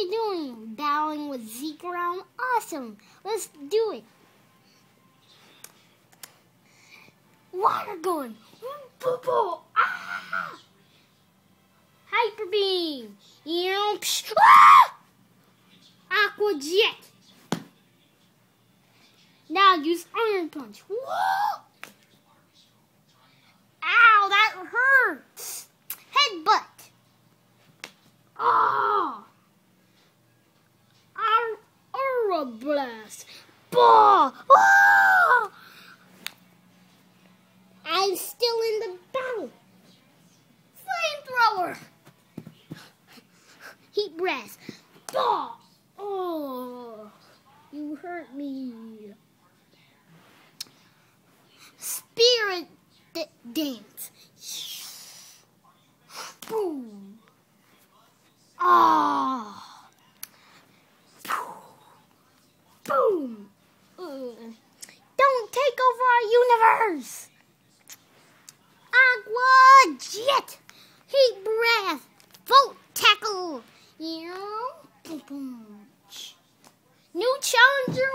you doing? Battling with Zeke around? Awesome. Let's do it. Water gun. Boo. Ah! Hyper beam. You ah! Aqua jet. Now use iron punch. Whoa! Aura blast. Bah! Ah! I'm still in the battle. Flamethrower. Heat breath. Bah! Oh, you hurt me. Spirit dance. Boom. Aqua jet. Heat breath. Volt tackle. You know? New challenger